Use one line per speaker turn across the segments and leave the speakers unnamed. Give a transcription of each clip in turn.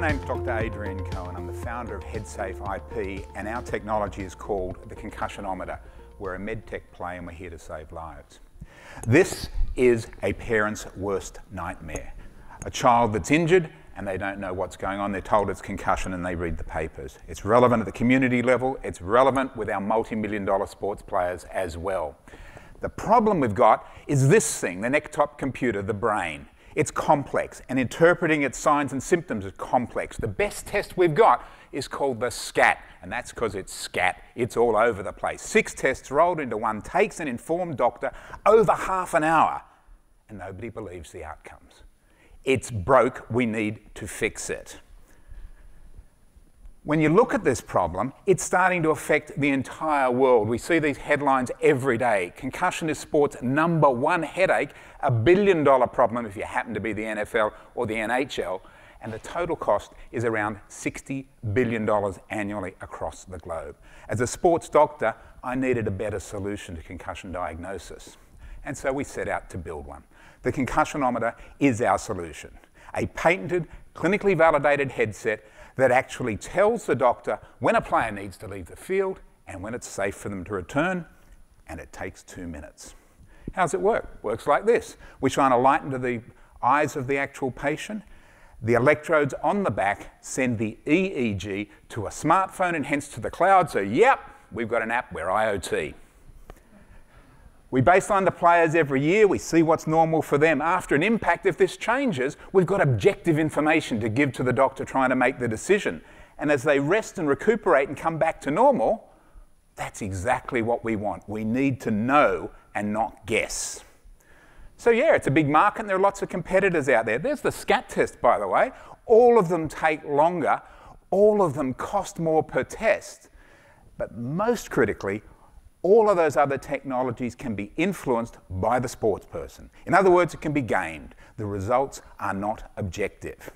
name's Dr. Adrian Cohen. I'm the founder of HeadSafe IP, and our technology is called the Concussionometer. We're a medtech play, and we're here to save lives. This is a parent's worst nightmare. A child that's injured and they don't know what's going on. They're told it's concussion and they read the papers. It's relevant at the community level. It's relevant with our multi-million dollar sports players as well. The problem we've got is this thing, the neck-top computer, the brain. It's complex, and interpreting its signs and symptoms is complex. The best test we've got is called the SCAT, and that's because it's SCAT. It's all over the place. Six tests rolled into one takes an informed doctor over half an hour, and nobody believes the outcomes. It's broke, we need to fix it. When you look at this problem, it's starting to affect the entire world. We see these headlines every day. Concussion is sport's number one headache, a billion dollar problem if you happen to be the NFL or the NHL, and the total cost is around $60 billion annually across the globe. As a sports doctor, I needed a better solution to concussion diagnosis, and so we set out to build one. The concussionometer is our solution, a patented, clinically validated headset that actually tells the doctor when a player needs to leave the field and when it's safe for them to return, and it takes two minutes. How does it work? Works like this. We shine a light into the eyes of the actual patient. The electrodes on the back send the EEG to a smartphone and hence to the cloud. So, yep, we've got an app, we're IoT. We baseline the players every year, we see what's normal for them. After an impact, if this changes, we've got objective information to give to the doctor trying to make the decision. And as they rest and recuperate and come back to normal, that's exactly what we want. We need to know and not guess. So, yeah, it's a big market and there are lots of competitors out there. There's the SCAT test, by the way. All of them take longer, all of them cost more per test. But most critically, all of those other technologies can be influenced by the sports person. In other words, it can be gamed. The results are not objective.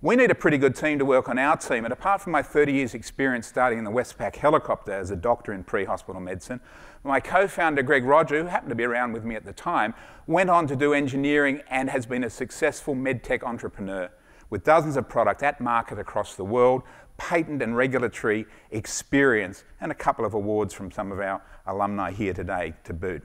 We need a pretty good team to work on our team, and apart from my 30 years' experience starting in the Westpac helicopter as a doctor in pre hospital medicine, my co founder, Greg Roger, who happened to be around with me at the time, went on to do engineering and has been a successful medtech entrepreneur with dozens of products at market across the world, patent and regulatory experience, and a couple of awards from some of our alumni here today to boot.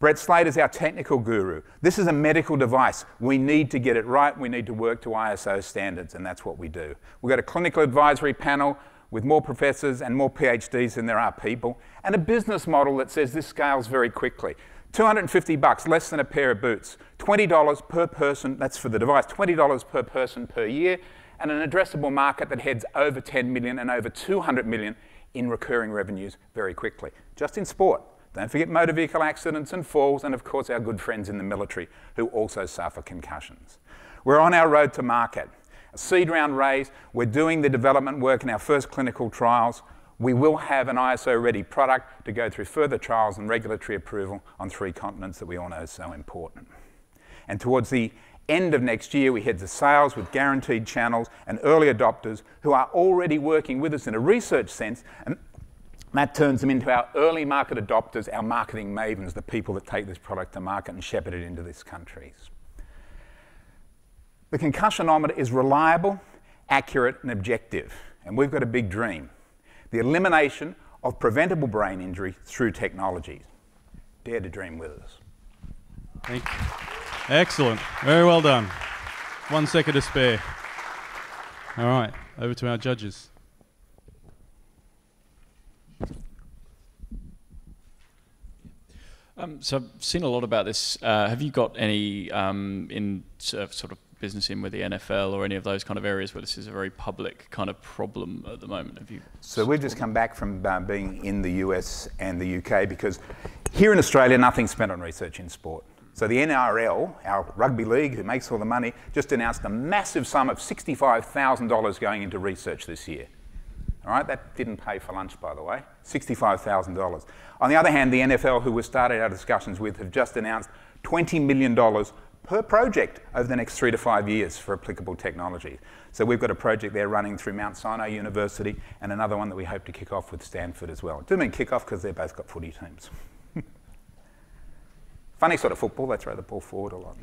Brett Slater is our technical guru. This is a medical device. We need to get it right. We need to work to ISO standards, and that's what we do. We've got a clinical advisory panel with more professors and more PhDs than there are people, and a business model that says this scales very quickly. 250 bucks, less than a pair of boots. $20 per person, that's for the device, $20 per person per year, and an addressable market that heads over 10 million and over 200 million in recurring revenues very quickly, just in sport. Don't forget motor vehicle accidents and falls, and of course, our good friends in the military who also suffer concussions. We're on our road to market. A seed round raise, we're doing the development work in our first clinical trials. We will have an ISO ready product to go through further trials and regulatory approval on three continents that we all know is so important. And towards the end of next year, we head to sales with guaranteed channels and early adopters who are already working with us in a research sense. And that turns them into our early market adopters, our marketing mavens, the people that take this product to market and shepherd it into these countries. The concussionometer is reliable, accurate, and objective. And we've got a big dream the elimination of preventable brain injury through technologies. Dare to dream with us.
Thank you. Excellent. Very well done. One second to spare. All right, over to our judges.
Um, so I've seen a lot about this. Uh, have you got any um, in uh, sort of business in with the NFL or any of those kind of areas where this is a very public kind of problem at the moment? Have you?
So we've just come back from uh, being in the US and the UK because here in Australia nothing's spent on research in sport. So the NRL, our rugby league, who makes all the money, just announced a massive sum of $65,000 going into research this year. All right, that didn't pay for lunch, by the way. $65,000. On the other hand, the NFL, who we started our discussions with, have just announced $20 million per project over the next three to five years for applicable technology. So we've got a project there running through Mount Sinai University and another one that we hope to kick off with Stanford as well. Do mean kick off because they've both got footy teams. Funny sort of football, they throw the ball forward a lot.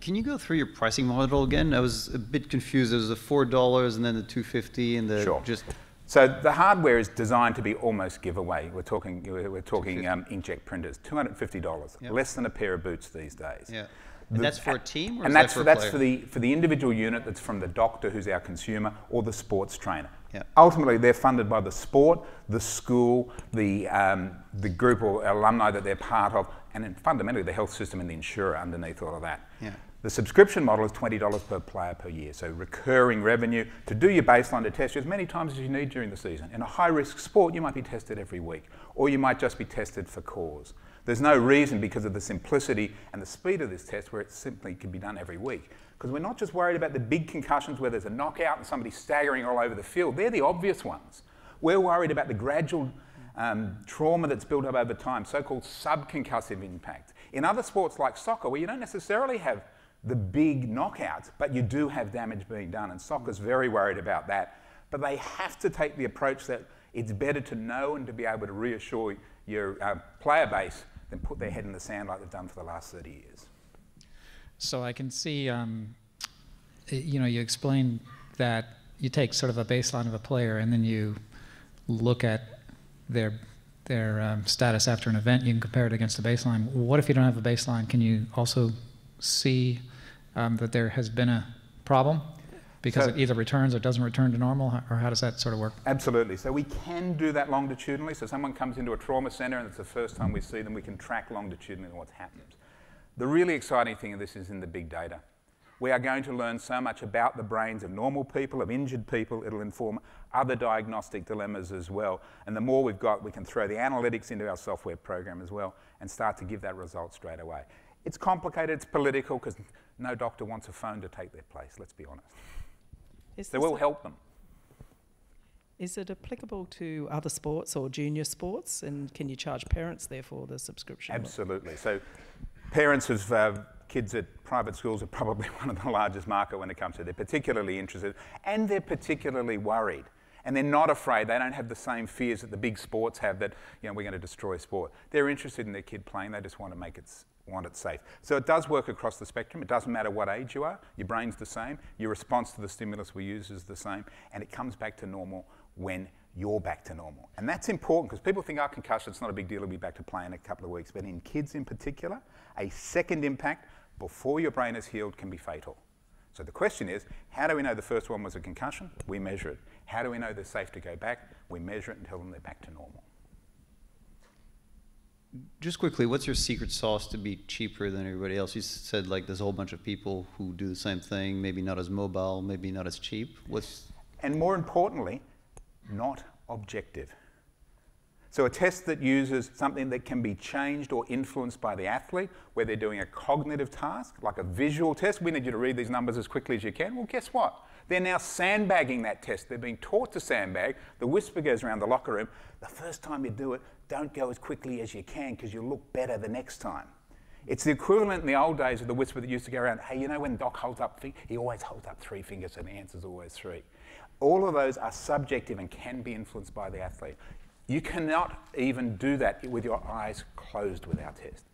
Can you go through your pricing model again? I was a bit confused. There was the four dollars and then the two fifty and the
Sure.
just.
So the hardware is designed to be almost giveaway. We're talking, we're talking um, inkjet printers, two hundred fifty dollars,
Yep.
less than a pair of boots these days.
Yeah. And that's for a team, or
and that's
that for
that's
player?
for the for the individual unit. That's from the doctor, who's our consumer, or the sports trainer.
Yeah.
Ultimately, they're funded by the sport, the school, the um, the group or alumni that they're part of, and fundamentally the health system and the insurer underneath all of that.
Yeah.
The subscription model is $20 per player per year, so recurring revenue to do your baseline to test you as many times as you need during the season. In a high risk sport, you might be tested every week, or you might just be tested for cause. There's no reason because of the simplicity and the speed of this test where it simply can be done every week. Because we're not just worried about the big concussions where there's a knockout and somebody staggering all over the field, they're the obvious ones. We're worried about the gradual um, trauma that's built up over time, so called subconcussive impact. In other sports like soccer, where you don't necessarily have the big knockouts, but you do have damage being done, and soccer's very worried about that. But they have to take the approach that it's better to know and to be able to reassure your uh, player base than put their head in the sand like they've done for the last 30 years.
So I can see, um, you know, you explained that you take sort of a baseline of a player and then you look at their their um, status after an event. You can compare it against a baseline. What if you don't have a baseline? Can you also see um, that there has been a problem because
So-
it either returns or doesn't return to normal, or how does that sort of work?
Absolutely. So we can do that longitudinally. So someone comes into a trauma centre and it's the first time we see them, we can track longitudinally what's happened. The really exciting thing of this is in the big data. We are going to learn so much about the brains of normal people, of injured people. It'll inform other diagnostic dilemmas as well. And the more we've got, we can throw the analytics into our software program as well and start to give that result straight away. It's complicated, it's political, because no doctor wants a phone to take their place, let's be honest.
Is,
So we'll help them.
is it applicable to other sports or junior sports? And can you charge parents, therefore, the subscription?
Absolutely. So, parents of uh, kids at private schools are probably one of the largest market when it comes to. They're particularly interested and they're particularly worried. And they're not afraid. They don't have the same fears that the big sports have that you know we're going to destroy sport. They're interested in their kid playing. They just want to make it want it safe. So it does work across the spectrum. It doesn't matter what age you are. Your brain's the same. Your response to the stimulus we use is the same, and it comes back to normal when you're back to normal. And that's important because people think, oh, concussion, it's not a big deal, it'll be back to play in a couple of weeks. But in kids in particular, a second impact before your brain is healed can be fatal. So the question is, how do we know the first one was a concussion? We measure it. How do we know they're safe to go back? We measure it and tell them they're back to normal.
Just quickly, what's your secret sauce to be cheaper than everybody else? You said like there's a whole bunch of people who do the same thing, maybe not as mobile, maybe not as cheap. What's
And more importantly, not objective. So a test that uses something that can be changed or influenced by the athlete, where they're doing a cognitive task, like a visual test, we need you to read these numbers as quickly as you can. Well, guess what? They're now sandbagging that test. They're being taught to sandbag. The whisper goes around the locker room. The first time you do it, don't go as quickly as you can because you'll look better the next time. It's the equivalent in the old days of the whisper that used to go around, hey, you know when Doc holds up, he always holds up three fingers and the answer's always three. All of those are subjective and can be influenced by the athlete. You cannot even do that with your eyes closed with our test.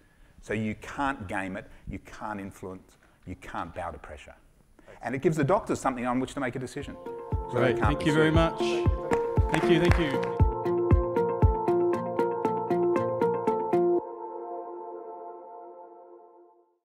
So you can't game it, you can't influence, you can't bow to pressure. And it gives the doctors something on which to make a decision. So they
Great. Thank you very much. Thank you. Thank you.